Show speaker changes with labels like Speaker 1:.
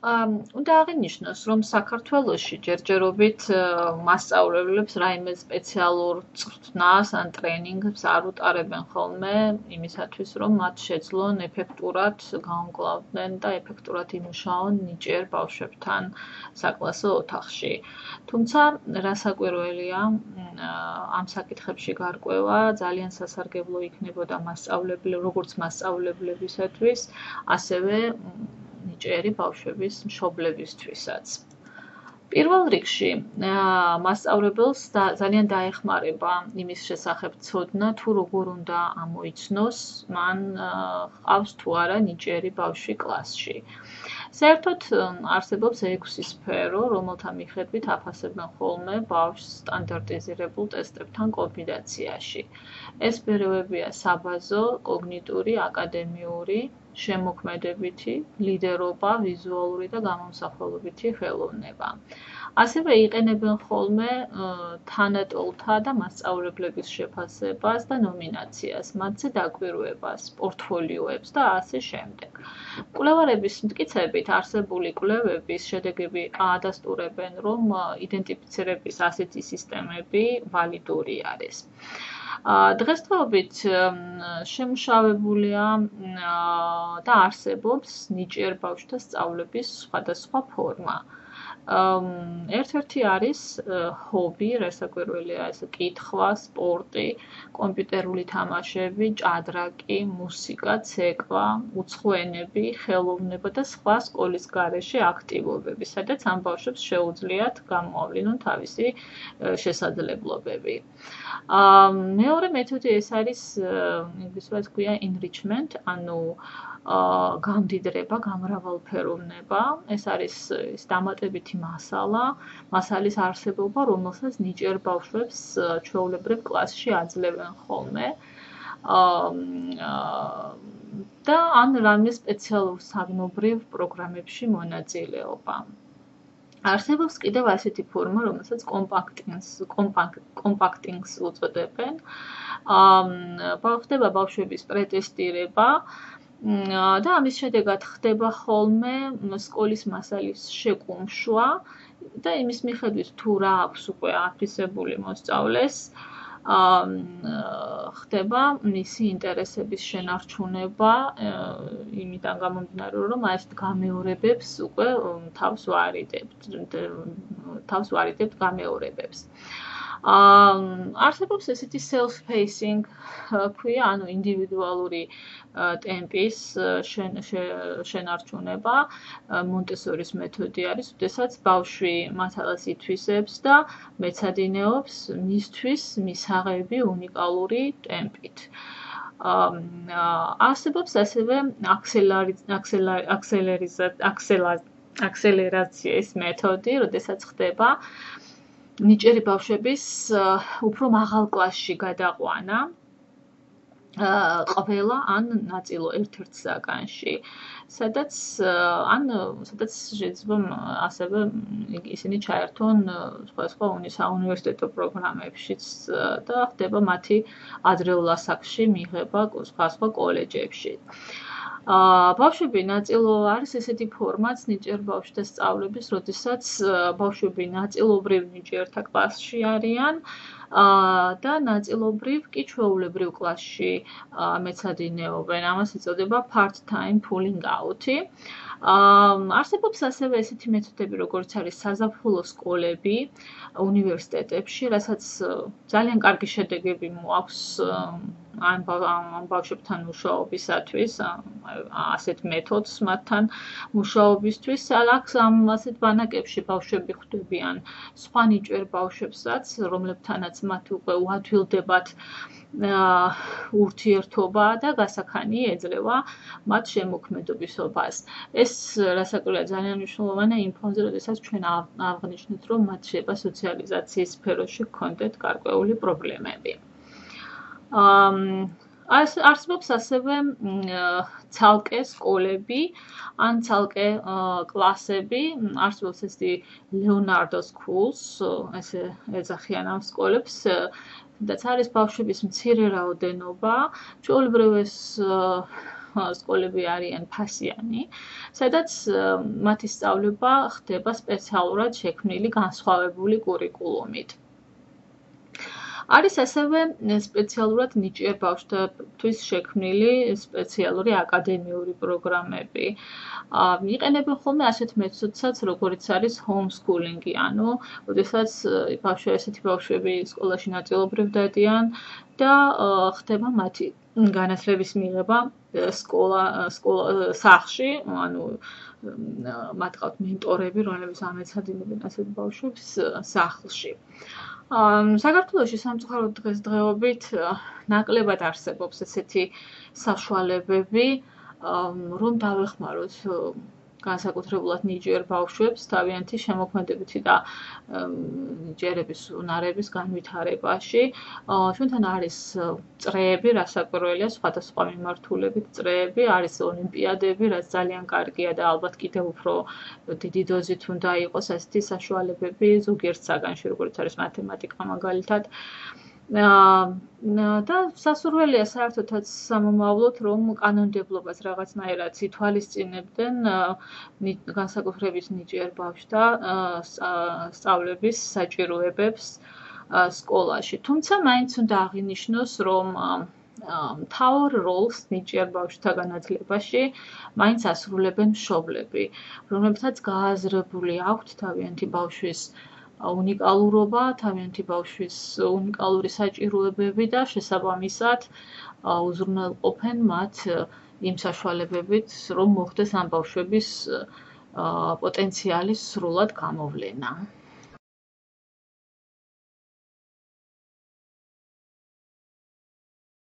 Speaker 1: უნდა აღინიშნოს, რომ საქართველოში ჯერჯერობით მასწავლებლებს რაიმე სპეციალურ წვრთნას ან ტრენინგებს არ უტარებენ ხოლმე იმისათვის, რომ მათ შეძლონ ეფექტურად გაუმკლავდნენ და ეფექტურად იმუშაონ ნიჭიერ ბავშვებთან საკლასო ოთახში. თუმცა, რასაკვირველია, ამ საკითხებში გარკვევა ძალიან სასარგებლო იქნებოდა მასწავლებლებს, როგორც მასწავლებლებისათვის, ასევე ნიჭიერი ბავშვების მშობლებისთვისაც. პირველ რიგში, მასწავლებელს ძალიან დაეხმარება იმის შესახებ ცოდნა, თუ როგორ უნდა ამოიცნოს მან ყავს თუ არა ნიჭიერი ბავშვი კლასში. საერთოდ არსებობს 6 სფერო, რომელთა მიხედვით აფასებენ ხოლმე ბავშვს სტანდარტიზირებულ ტესტებთან კომბინაციაში. ეს სფეროებია საბაზო, კოგნიტური, აკადემიური, შემოქმედებითი, ლიდერობა, ვიზუალური და გამომსახველობითი ხელოვნება. ასევე იყენებენ ხოლმე თანატოლთა და მასწავლებლების შეფასებას და ნომინაციას, მათზე დაკვირვებას, პორტფოლიოებს და ასე შემდეგ. კვლევარების მტკიცებით, არსებული კვლევების შედეგები ადასტურებენ, რომ იდენტიფიცირების ასეთი სისტემები ვალიდური არის. დღესდღეობით შემუშავებულია და არსებობს ნიჭიერ ბავშვთა სწავლების სხვადასხვა ფორმა. ერთ-ერთი არის ჰობი, რასაკვირველია, ეს კითხვა, სპორტი, კომპიუტერული თამაშები, ჭადრაკი, მუსიკა, ცეკვა, უცხო ენები, ხელოვნება და სხვა სკოლის გარეშე აქტივობები, სადაც ამ ბავშვებს შეუძლიათ გამოავლინონ თავისი შესაძლებლობები. აა მეორე მეთოდი ეს არის ინგლისურად ქვია enrichment, ანუ აა გამდიდრება, გამრავალფეროვნება. ეს არის ის დამატებითი მასალა, მასალის არსებობა, რომელსაც ნიჭიერ ბავშვებს ჩვეულებრივ კლასში აძლევენ ხოლმე. აა და ან რამე სპეციალურ საგნობრივ პროგრამებში მონაწილეობა. არსებობს კიდევ ასეთი ფორმა, რომელსაც კომპაქტინგს, კომპაქტინგს უწოდებენ. აა ხდება ბავშვების პრეტესტირება და ამის შედეგად ხდება ხოლმე სკოლის მასალის შეკუმშვა და იმის მიხედვით თუ რა აქვს უკვე აფისებული მოსწავლეს აა ხდება მისი ინტერესების შენარჩუნება იმიდან გამომდინარე რომ ეს გამეორებებს უკვე თავს ვარიდებთ თავს ვარიდებთ გამეორებებს. აა არსებობს ესეთი self pacing ქვია, ანუ ინდივიდუალური ტემპის შენარჩუნება, მონტესორის მეთოდი არის, უდესაც ბავშვი მასალას ითვისებს და მეცადინეობს მისთვის მისაღები უნიკალური ტემპით. აა არსებობს ასევე აქსელერიზაცია აქსელერაციის მეთოდი, როდესაც ხდება ნიჭიერი ბავშვების უფრო მაღალ კლასში გადაყვანა აა ყველა ან ნაწილო ერთ-ერთ საგანში სადაც ან სადაც შეიძლება ასევე ისინი ჩაერთონ სხვა სხვა უნივერსიტეტო პროგრამებშიც და ხდება მათი ადრეულ ასაკში მიღება სხვა სხვა კოლეჯებში. აა ბავშვები ნაწილო არის ესეთი ფორმაც ნიჭიერ ბავშვთა სწავლების, როდესაც ბავშვები ნაწილობრივ ნიჭიერთა კლასში არიან აა და ნაწილობრივ კი ჩვეულებრივ კლასში მეცადინეობენ. ამას ეწოდება part-time pulling out-ი. აა არსებობს ასევე ესეთი მეთოდები, როგორც არის საზაფხულო სკოლები უნივერსიტეტებში, რასაც ძალიან კარგი შედეგები მოაქვს ამ ამ ბავშვებთან მუშაობისათვის, ასეთ მეთოდს მათთან მუშაობისთვის, ალაქს ამ ასეთ ბანაკებში ბავშვები ხვდებიან სხვა ნიჭიერ ბავშვებსაც, რომლებთანაც მათ უკვე უათვილდებათ ურთიერთობა და გასახანი ეძლევა მათ შემოქმედობისობას. ეს რასაკვირველია ძალიან მნიშვნელოვანია იმ ფონზე, როდესაც ჩვენ აღნიშნეთ, რომ მათ შეიძლება სოციალიზაციის სფეროში ჰქონდეთ გარკვეული პრობლემები. აა არსებობს ასევე ცალკე სკოლები ან ცალკე კლასები, არსებობს ესეთი Leonardo Schools, ესე ეძახიან ამ სკოლებს, რაც არის ბავშვების მცირე რაოდენობა, ჩვეულებრივ ეს სკოლები არიან ფასიანი, სადაც მათი სწავლება ხდება სპეციალურად შექმნილი განსხვავებული კურიკულუმით. არის ასევე სპეციალურად ნიჭიერ ბავშვთათვის შექმნილი სპეციალური აკადემიური პროგრამები. აა იყენებენ ხოლმე ასეთ მეთოდსაც, როგორიც არის ჰომსკულინგი, ანუ, ოდესაც ბავშვები ესეთი ბავშვები სკოლაში ნაწილობრივ დადიან და ხდება მათი განათლების მიღება სკოლა სკოლა სახლში, ანუ მათ ყავთ მენტორები, რომლებიც ამეცადინებენ ასეთ ბავშვებს სახლში. საქართველოში სამწუხაროდ დღესდღეობით ნაკლებად არსებობს ესეთი საშუალებები, რომ დავეხმაროთ განსაკუთრებულად ნიჭიერ ბავშვებს თავიანთი შემოქმედებითი და ნიჭიერების უნარების განვითარებაში. ჩვენთან არის წრეები, რასაკვირველია, სხვადასხვა მიმართულებით წრეები, არის ოლიმპიადები, რაც ძალიან კარგია და ალბათ კიდევ უფრო დიდი დოზით უნდა იყოს ასეთი საშუალებები ზოგიერთ საგანში, როგორც არის მათემატიკა მაგალითად. და სასურველია საერთოდაც სამომავლოდ რომ კანონმდებლობას რაღაცნაირად ითვალისწინებდნენ განსაკუთრებით ნიჭიერ ბავშვთა სწავლების საჭიროებებს სკოლაში. თუმცა მაინც უნდა აღინიშნოს რომ მთავარ როლს ნიჭიერ ბავშვთა განათლებაში მაინც ასრულებენ მშობლები, რომლებსაც გააზრებული აქვთ თავიანთი ბავშვის უნიკალურობა, თავიანთი ბავშვის უნიკალური საჭიროებები და შესაბამისად უზრუნველყოფენ მათ იმ საშუალებებით, რომ მოხდეს ამ ბავშვების პოტენციალის სრულად გამოვლენა.